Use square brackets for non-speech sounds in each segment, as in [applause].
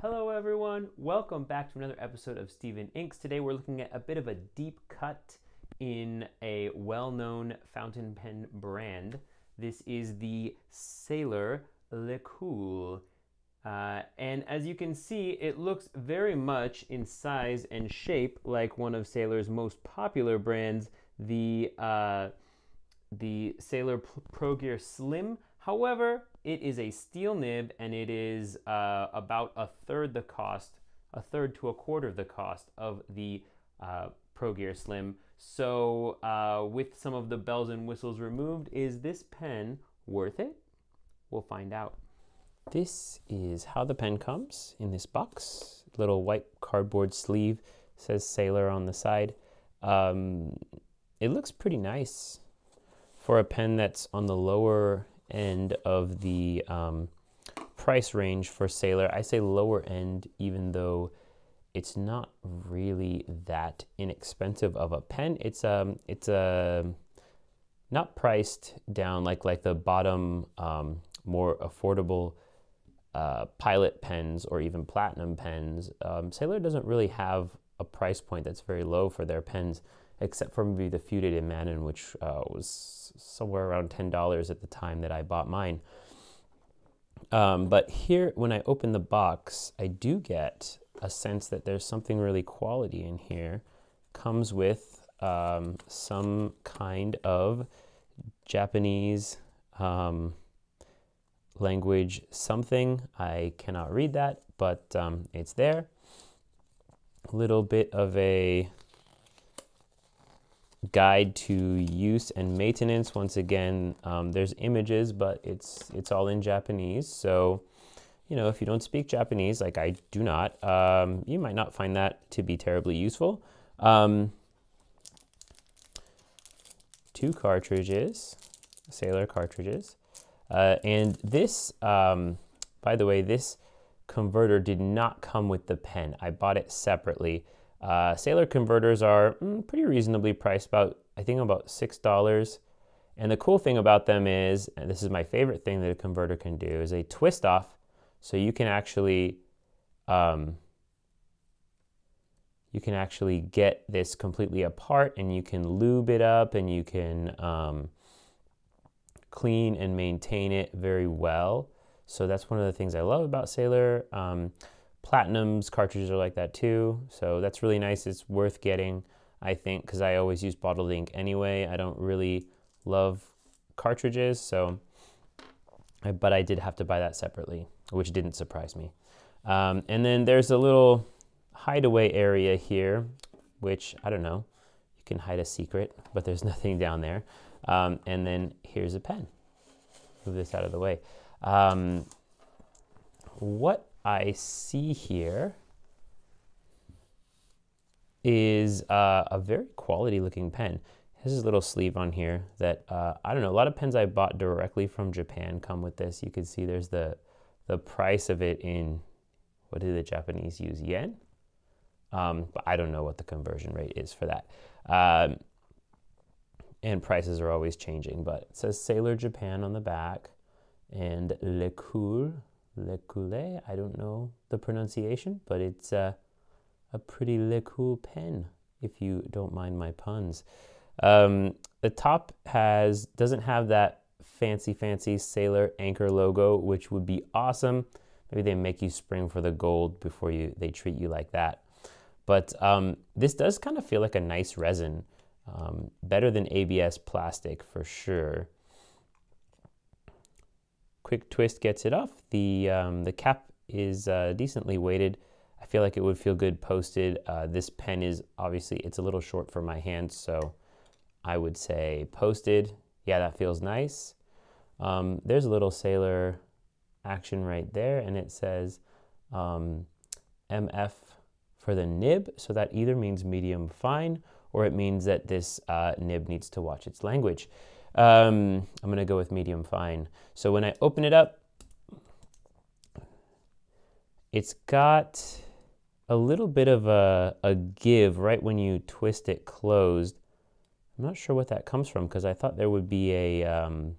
Hello, everyone. Welcome back to another episode of Stephen Inks. Today, we're looking at a bit of a deep cut in a well known fountain pen brand. This is the Sailor Lecoule. Uh, and as you can see, it looks very much in size and shape like one of Sailor's most popular brands, the, uh, the Sailor Pro Gear Slim. However, it is a steel nib and it is uh, about a third the cost, a third to a quarter of the cost of the uh, Pro Gear Slim. So, uh, with some of the bells and whistles removed, is this pen worth it? We'll find out. This is how the pen comes in this box. Little white cardboard sleeve says Sailor on the side. Um, it looks pretty nice for a pen that's on the lower end of the um, price range for Sailor. I say lower end, even though it's not really that inexpensive of a pen. It's um, it's a um, not priced down like like the bottom um, more affordable uh, pilot pens or even platinum pens. Um, Sailor doesn't really have a price point that's very low for their pens, except for maybe the Fude de Mannen, which uh, was somewhere around $10 at the time that I bought mine. Um, but here, when I open the box, I do get a sense that there's something really quality in here. Comes with um, some kind of Japanese um, language something. I cannot read that, but um, it's there. A little bit of a guide to use and maintenance. Once again, um, there's images, but it's it's all in Japanese. So, you know, if you don't speak Japanese, like I do not, um, you might not find that to be terribly useful. Um, two cartridges, Sailor cartridges, uh, and this, um, by the way, this converter did not come with the pen. I bought it separately. Uh, Sailor converters are mm, pretty reasonably priced, about I think about six dollars. And the cool thing about them is, and this is my favorite thing that a converter can do, is a twist off, so you can actually um, you can actually get this completely apart, and you can lube it up, and you can um, clean and maintain it very well. So that's one of the things I love about Sailor. Um, Platinums cartridges are like that too. So that's really nice. It's worth getting, I think, because I always use bottled ink anyway. I don't really love cartridges, so, but I did have to buy that separately, which didn't surprise me. Um, and then there's a little hideaway area here, which I don't know, you can hide a secret, but there's [laughs] nothing down there. Um, and then here's a pen. Move this out of the way. Um, what I see here is uh, a very quality looking pen. Has this little sleeve on here that, uh, I don't know, a lot of pens I bought directly from Japan come with this. You can see there's the, the price of it in, what do the Japanese use, yen? Um, but I don't know what the conversion rate is for that. Um, and prices are always changing, but it says Sailor Japan on the back and Lecoule Le Coulet. I don't know the pronunciation, but it's uh, a pretty Le Cool pen, if you don't mind my puns. Um, the top has doesn't have that fancy, fancy Sailor Anchor logo, which would be awesome. Maybe they make you spring for the gold before you they treat you like that. But um, this does kind of feel like a nice resin, um, better than ABS plastic for sure quick twist gets it off. The, um, the cap is uh, decently weighted. I feel like it would feel good posted. Uh, this pen is obviously, it's a little short for my hands, so I would say posted. Yeah, that feels nice. Um, there's a little sailor action right there, and it says um, MF for the nib, so that either means medium fine or it means that this uh, nib needs to watch its language. Um, I'm going to go with medium fine. So when I open it up, it's got a little bit of a, a give right when you twist it closed. I'm not sure what that comes from because I thought there would be a, um,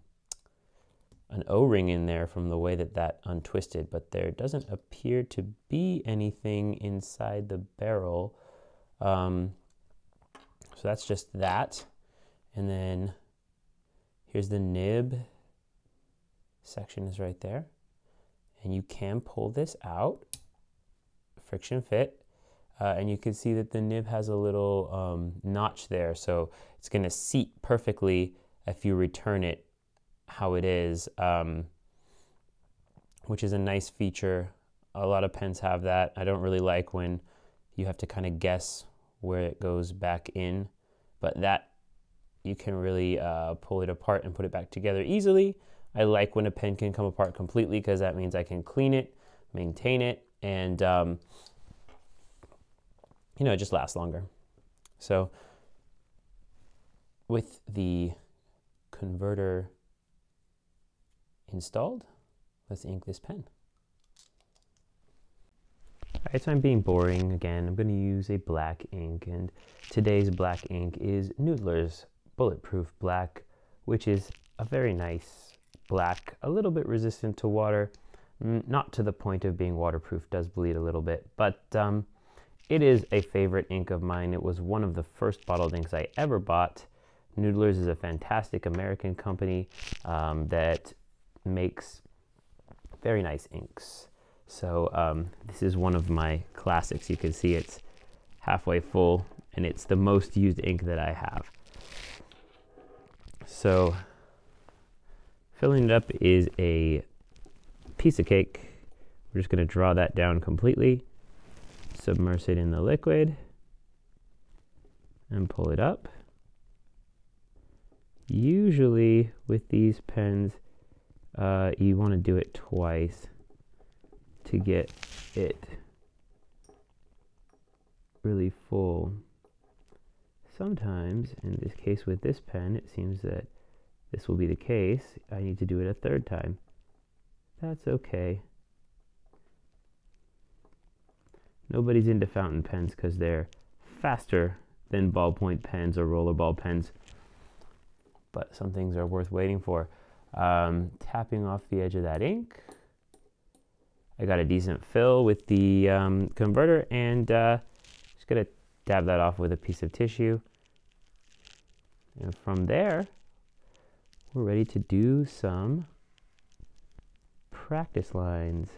an O-ring in there from the way that that untwisted, but there doesn't appear to be anything inside the barrel. Um, so that's just that. And then here's the nib section is right there. And you can pull this out, friction fit. Uh, and you can see that the nib has a little um, notch there. So it's gonna seat perfectly if you return it how it is, um, which is a nice feature. A lot of pens have that. I don't really like when you have to kind of guess where it goes back in, but that you can really uh, pull it apart and put it back together easily. I like when a pen can come apart completely because that means I can clean it, maintain it, and um, you know, it just lasts longer. So with the converter installed, let's ink this pen. Alright, so I'm being boring again. I'm going to use a black ink, and today's black ink is Noodler's Bulletproof Black, which is a very nice black, a little bit resistant to water, not to the point of being waterproof, does bleed a little bit, but um, it is a favorite ink of mine. It was one of the first bottled inks I ever bought. Noodler's is a fantastic American company um, that makes very nice inks. So um, this is one of my classics. You can see it's halfway full and it's the most used ink that I have. So filling it up is a piece of cake. We're just going to draw that down completely, submerge it in the liquid, and pull it up. Usually with these pens, uh, you want to do it twice to get it really full. Sometimes, in this case with this pen, it seems that this will be the case. I need to do it a third time. That's okay. Nobody's into fountain pens because they're faster than ballpoint pens or rollerball pens. But some things are worth waiting for. Um, tapping off the edge of that ink. I got a decent fill with the um, converter and uh, just gonna dab that off with a piece of tissue. And from there, we're ready to do some practice lines.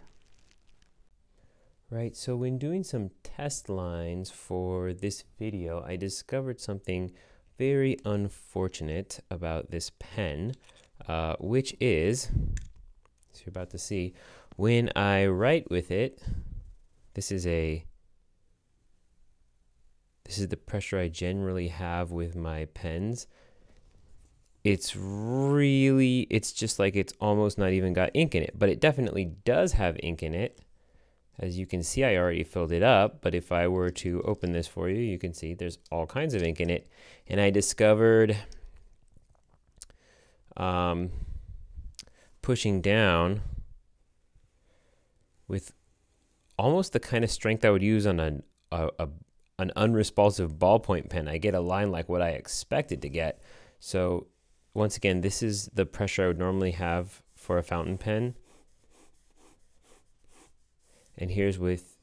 Right, so when doing some test lines for this video, I discovered something very unfortunate about this pen uh, which is, as you're about to see, when I write with it, this is a this is the pressure I generally have with my pens. It's really, it's just like it's almost not even got ink in it, but it definitely does have ink in it. As you can see, I already filled it up, but if I were to open this for you, you can see there's all kinds of ink in it. And I discovered um, pushing down with almost the kind of strength I would use on a, a, a an unresponsive ballpoint pen. I get a line like what I expected to get. So once again, this is the pressure I would normally have for a fountain pen. And here's with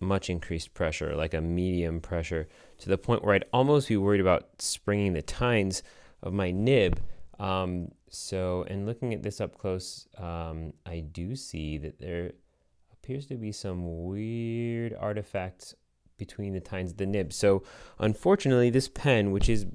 much increased pressure, like a medium pressure, to the point where I'd almost be worried about springing the tines of my nib um, so, and looking at this up close, um, I do see that there appears to be some weird artifacts between the tines of the nib. So, unfortunately, this pen, which is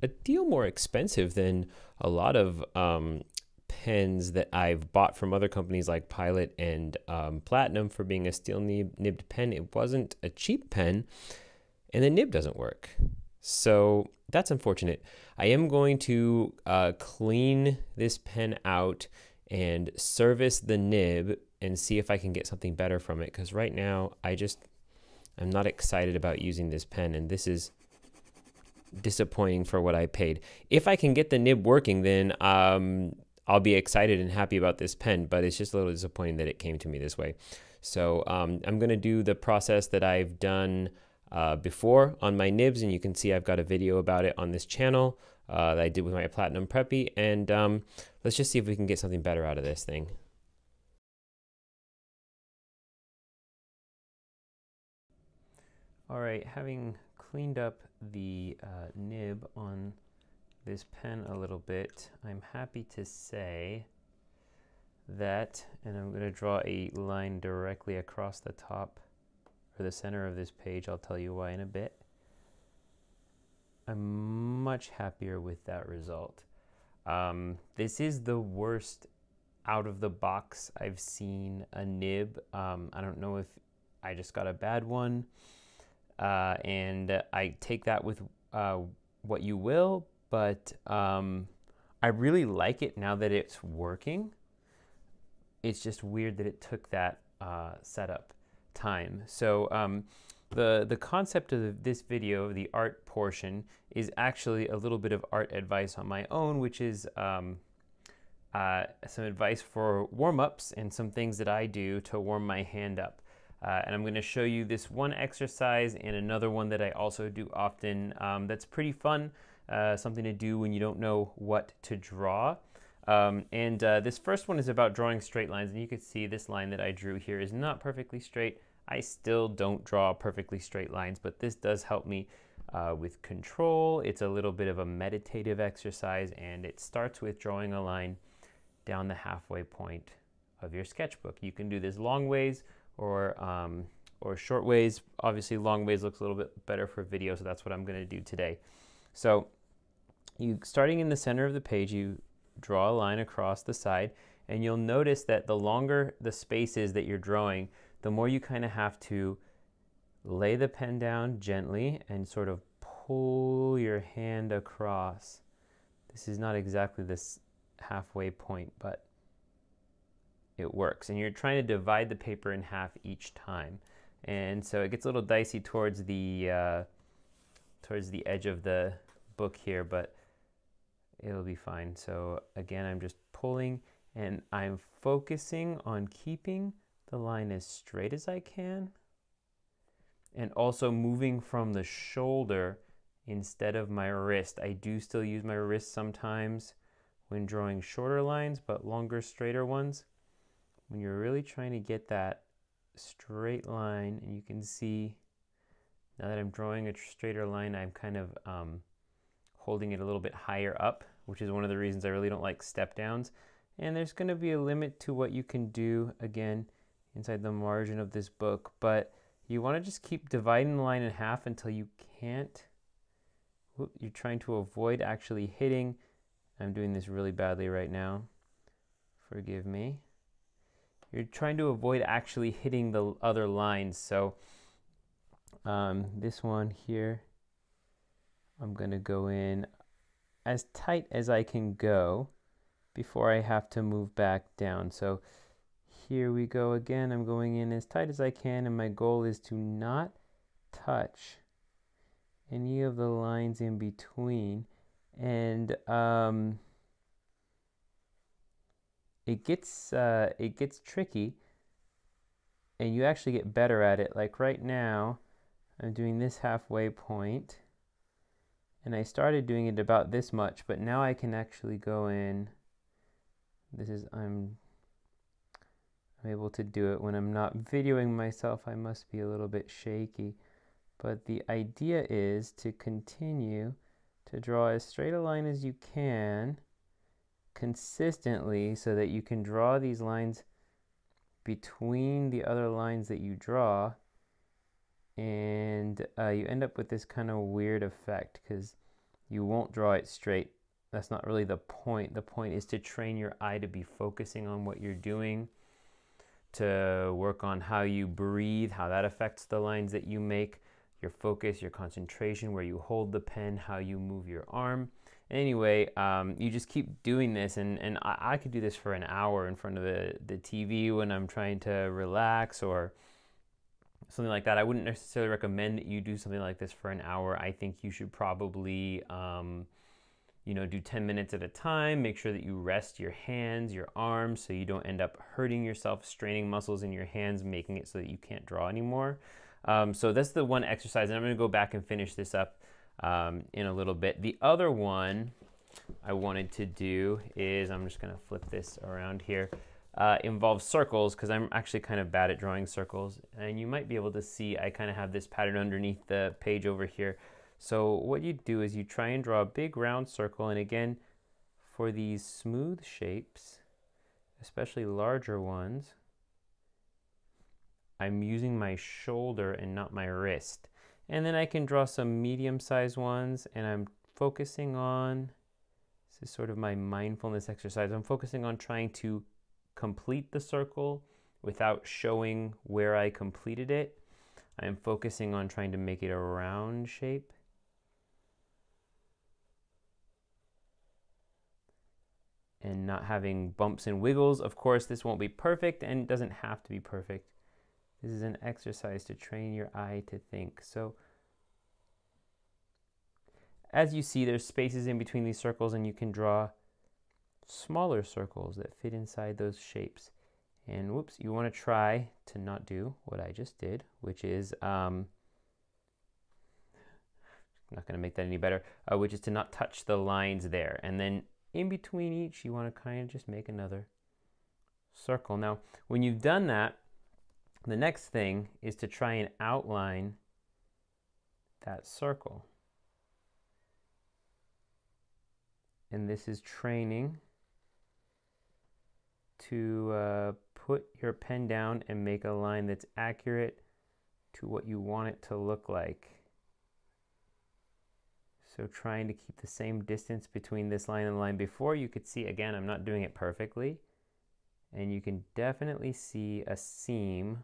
a deal more expensive than a lot of um, pens that I've bought from other companies like Pilot and um, Platinum for being a steel nib nibbed pen, it wasn't a cheap pen, and the nib doesn't work. So that's unfortunate. I am going to uh, clean this pen out and service the nib and see if I can get something better from it because right now I just I'm not excited about using this pen and this is disappointing for what I paid. If I can get the nib working then um, I'll be excited and happy about this pen but it's just a little disappointing that it came to me this way. So um, I'm going to do the process that I've done uh, before on my nibs, and you can see I've got a video about it on this channel. uh, that I did with my Platinum Preppy, and um, let's just see if we can get something better out of this thing. All right, having cleaned up the uh, nib on this pen a little bit, I'm happy to say that, and I'm going to draw a line directly across the top or the center of this page. I'll tell you why in a bit. I'm much happier with that result. Um, this is the worst out of the box I've seen a nib. Um, I don't know if I just got a bad one. Uh, and I take that with uh, what you will, but um, I really like it now that it's working. It's just weird that it took that uh, setup time. So um, the, the concept of this video, the art portion, is actually a little bit of art advice on my own, which is um, uh, some advice for warm-ups and some things that I do to warm my hand up. Uh, and I'm going to show you this one exercise and another one that I also do often um, that's pretty fun, uh, something to do when you don't know what to draw. Um, and uh, this first one is about drawing straight lines, and you can see this line that I drew here is not perfectly straight. I still don't draw perfectly straight lines, but this does help me uh, with control. It's a little bit of a meditative exercise, and it starts with drawing a line down the halfway point of your sketchbook. You can do this long ways or, um, or short ways. Obviously, long ways looks a little bit better for video, so that's what I'm going to do today. So, you starting in the center of the page, you draw a line across the side, and you'll notice that the longer the space is that you're drawing, the more you kind of have to lay the pen down gently and sort of pull your hand across. This is not exactly this halfway point, but it works. And you're trying to divide the paper in half each time. And so it gets a little dicey towards the uh, towards the edge of the book here, but it'll be fine. So again, I'm just pulling and I'm focusing on keeping the line as straight as I can and also moving from the shoulder instead of my wrist. I do still use my wrist sometimes when drawing shorter lines, but longer, straighter ones. When you're really trying to get that straight line, and you can see now that I'm drawing a straighter line, I'm kind of um, holding it a little bit higher up, which is one of the reasons I really don't like step downs. And there's going to be a limit to what you can do. Again, inside the margin of this book, but you want to just keep dividing the line in half until you can't. You're trying to avoid actually hitting. I'm doing this really badly right now. Forgive me. You're trying to avoid actually hitting the other lines. So um, this one here, I'm going to go in as tight as I can go before I have to move back down. So here we go again. I'm going in as tight as I can and my goal is to not touch any of the lines in between. And um, it gets uh, it gets tricky and you actually get better at it. Like right now, I'm doing this halfway point and I started doing it about this much, but now I can actually go in. This is, I'm I'm able to do it. When I'm not videoing myself, I must be a little bit shaky. But the idea is to continue to draw as straight a line as you can consistently so that you can draw these lines between the other lines that you draw and uh, you end up with this kind of weird effect because you won't draw it straight. That's not really the point. The point is to train your eye to be focusing on what you're doing to work on how you breathe, how that affects the lines that you make, your focus, your concentration, where you hold the pen, how you move your arm. Anyway, um, you just keep doing this, and, and I, I, could do this for an hour in front of the, the TV when I'm trying to relax or something like that. I wouldn't necessarily recommend that you do something like this for an hour. I think you should probably um, you know, do 10 minutes at a time. Make sure that you rest your hands, your arms, so you don't end up hurting yourself, straining muscles in your hands, making it so that you can't draw anymore. Um, so that's the one exercise, and I'm going to go back and finish this up um, in a little bit. The other one I wanted to do is, I'm just gonna flip this around here, uh, involves circles because I'm actually kind of bad at drawing circles. And you might be able to see I kind of have this pattern underneath the page over here. So what you do is you try and draw a big round circle and again, for these smooth shapes, especially larger ones, I'm using my shoulder and not my wrist. And then I can draw some medium-sized ones and I'm focusing on, this is sort of my mindfulness exercise, I'm focusing on trying to complete the circle without showing where I completed it. I'm focusing on trying to make it a round shape. and not having bumps and wiggles. Of course, this won't be perfect and doesn't have to be perfect. This is an exercise to train your eye to think. So as you see, there's spaces in between these circles and you can draw smaller circles that fit inside those shapes. And whoops, you want to try to not do what I just did, which is, um, not going to make that any better, uh, which is to not touch the lines there. And then in between each, you want to kind of just make another circle. Now, when you've done that, the next thing is to try and outline that circle. And this is training to uh, put your pen down and make a line that's accurate to what you want it to look like. So trying to keep the same distance between this line and the line before, you could see, again, I'm not doing it perfectly. And you can definitely see a seam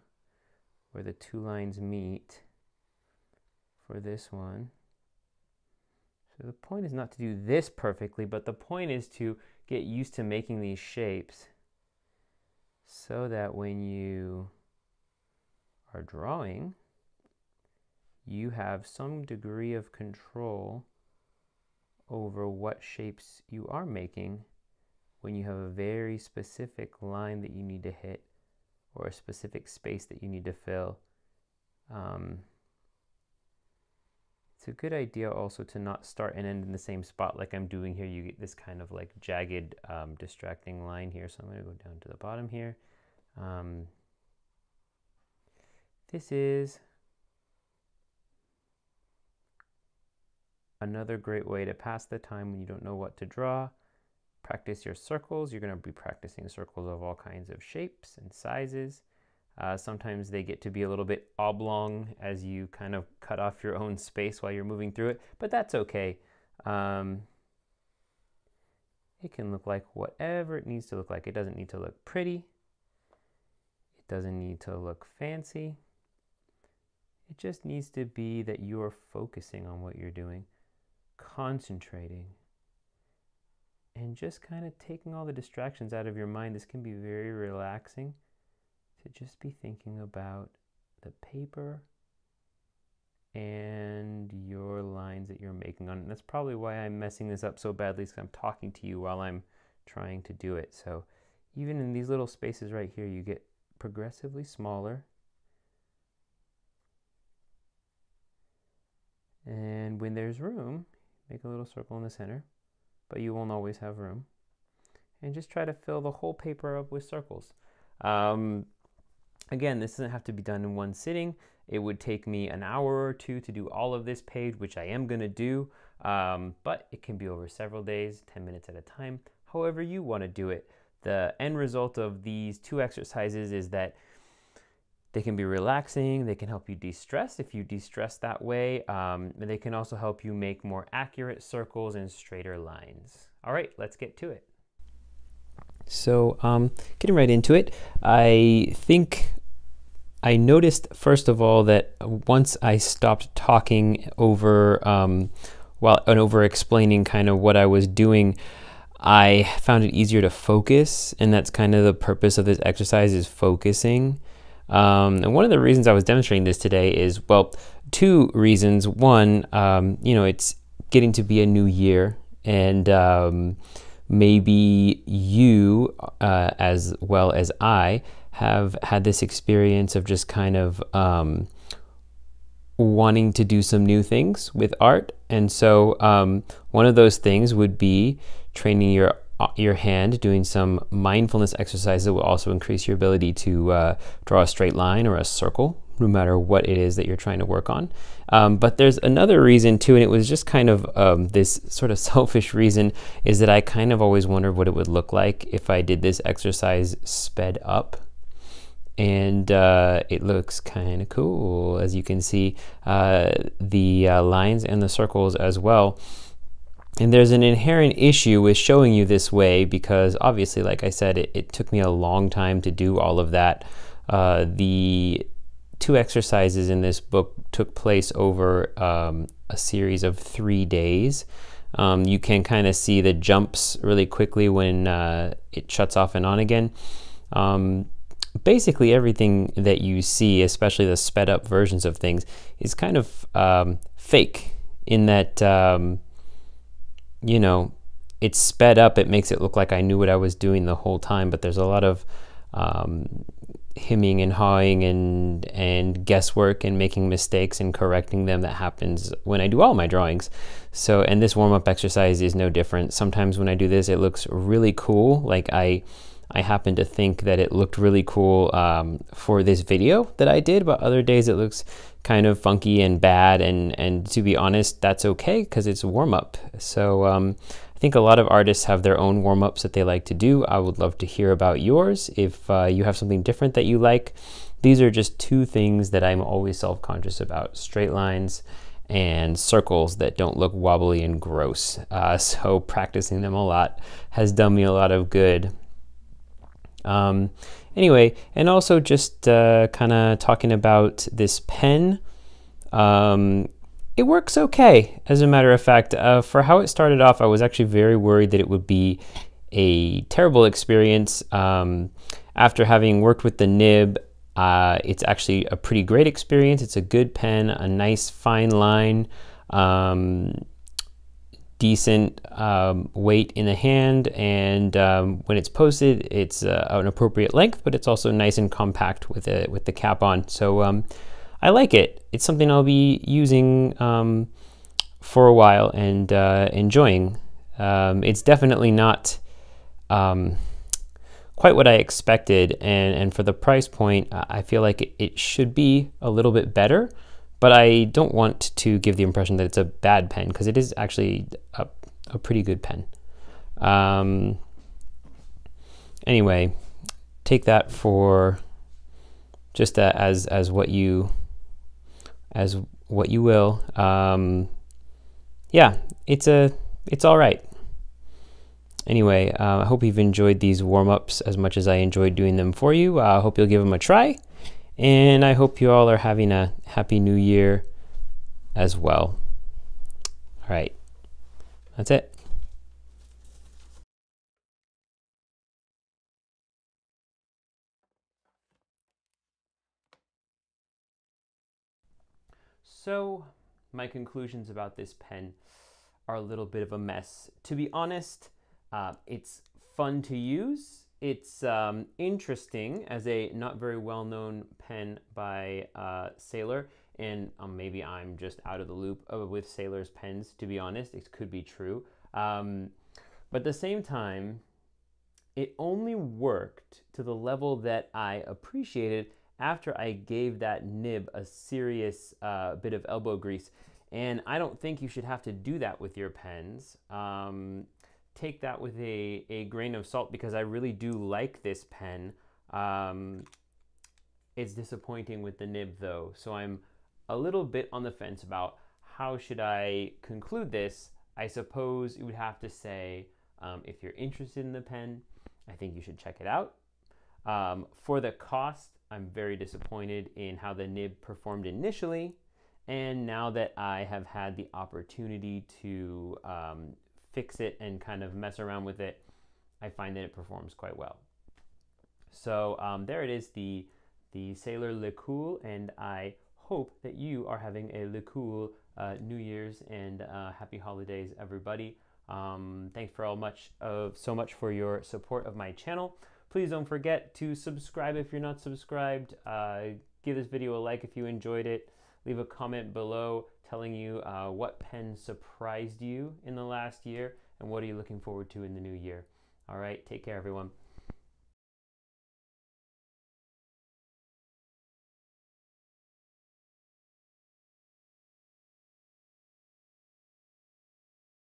where the two lines meet for this one. So the point is not to do this perfectly, but the point is to get used to making these shapes so that when you are drawing, you have some degree of control over what shapes you are making when you have a very specific line that you need to hit or a specific space that you need to fill. Um, it's a good idea also to not start and end in the same spot like I'm doing here. You get this kind of like jagged, um, distracting line here. So I'm to go down to the bottom here. Um, this is Another great way to pass the time when you don't know what to draw. Practice your circles. You're going to be practicing circles of all kinds of shapes and sizes. Uh, sometimes they get to be a little bit oblong as you kind of cut off your own space while you're moving through it, but that's okay. Um, it can look like whatever it needs to look like. It doesn't need to look pretty. It doesn't need to look fancy. It just needs to be that you are focusing on what you're doing concentrating and just kind of taking all the distractions out of your mind. This can be very relaxing to just be thinking about the paper and your lines that you're making on it. That's probably why I'm messing this up so badly because I'm talking to you while I'm trying to do it. So even in these little spaces right here, you get progressively smaller. And when there's room, Make a little circle in the center, but you won't always have room. And just try to fill the whole paper up with circles. Um, again, this doesn't have to be done in one sitting. It would take me an hour or two to do all of this page, which I am going to do, um, but it can be over several days, 10 minutes at a time, however you want to do it. The end result of these two exercises is that they can be relaxing, they can help you de stress if you de stress that way. Um, they can also help you make more accurate circles and straighter lines. All right, let's get to it. So, um, getting right into it, I think I noticed first of all that once I stopped talking over um, while and over explaining kind of what I was doing, I found it easier to focus, and that's kind of the purpose of this exercise is focusing. Um, and one of the reasons I was demonstrating this today is, well, two reasons. One, um, you know, it's getting to be a new year, and um, maybe you, uh, as well as I, have had this experience of just kind of um, wanting to do some new things with art. And so um, one of those things would be training your your hand, doing some mindfulness exercises that will also increase your ability to uh, draw a straight line or a circle, no matter what it is that you're trying to work on. Um, but there's another reason too, and it was just kind of um, this sort of [laughs] selfish reason, is that I kind of always wondered what it would look like if I did this exercise sped up and uh, it looks kind of cool as you can see uh, the uh, lines and the circles as well and there's an inherent issue with showing you this way because obviously like I said it, it took me a long time to do all of that. Uh, the two exercises in this book took place over um, a series of three days. Um, you can kind of see the jumps really quickly when uh, it shuts off and on again. Um, basically everything that you see, especially the sped up versions of things, is kind of um, fake in that, um, you know, it's sped up. It makes it look like I knew what I was doing the whole time, but there's a lot of um, hemming and hawing and and guesswork and making mistakes and correcting them that happens when I do all my drawings. So and this warm up exercise is no different. Sometimes when I do this, it looks really cool. Like I I happen to think that it looked really cool um, for this video that I did, but other days it looks kind of funky and bad. And, and to be honest, that's okay because it's warm up. So um, I think a lot of artists have their own warm ups that they like to do. I would love to hear about yours. If uh, you have something different that you like, these are just two things that I'm always self conscious about straight lines and circles that don't look wobbly and gross. Uh, [laughs] so practicing them a lot has done me a lot of good. Um, anyway, and also just uh, kind of talking about this pen. Um, it works okay, as a matter of fact. Uh, for how it started off, I was actually very worried that it would be a terrible experience. Um, after having worked with the nib, uh, it's actually a pretty great experience. It's a good pen, a nice fine line. Um, decent um, weight in the hand, and um, when it's posted, it's uh, an appropriate length, but it's also nice and compact with it with the cap on. So um, I like it. It's something I'll be using um, for a while and uh, enjoying. Um, it's definitely not um, quite what I expected, and and for the price point, I feel like it, it should be a little bit better but I don't want to give the impression that it's a bad pen because it is actually a, a pretty good pen. Um, anyway, take that for just uh, as as what you as what you will. Um, yeah, it's a it's all right. Anyway, uh, I hope you've enjoyed these warm ups as much as I enjoyed doing them for you. I uh, hope you'll give them a try. And I hope you all are having a happy new year as well. All right, that's it. So, my conclusions about this pen are a little bit of a mess. To be honest, uh, it's fun to use it's um, interesting as a not very well known pen by uh, Sailor, and um, maybe I'm just out of the loop with Sailor's pens, to be honest. It could be true. Um, but at the same time, it only worked to the level that I appreciated after I gave that nib a serious uh, bit of elbow grease. And I don't think you should have to do that with your pens. Um, take that with a, a grain of salt because I really do like this pen. Um, it's disappointing with the nib though, so I'm a little bit on the fence about how should I conclude this. I suppose you would have to say um, if you're interested in the pen, I think you should check it out. Um, for the cost, I'm very disappointed in how the nib performed initially. And now that I have had the opportunity to um, fix it and kind of mess around with it, I find that it performs quite well. So um, there it is, the, the Sailor Lecoule, and I hope that you are having a Le Cool uh, New Year's and uh, happy holidays, everybody. Um, thanks for all much of so much for your support of my channel. Please don't forget to subscribe if you're not subscribed. Uh, give this video a like if you enjoyed it. Leave a comment below telling you uh, what pen surprised you in the last year and what are you looking forward to in the new year. All right, take care, everyone.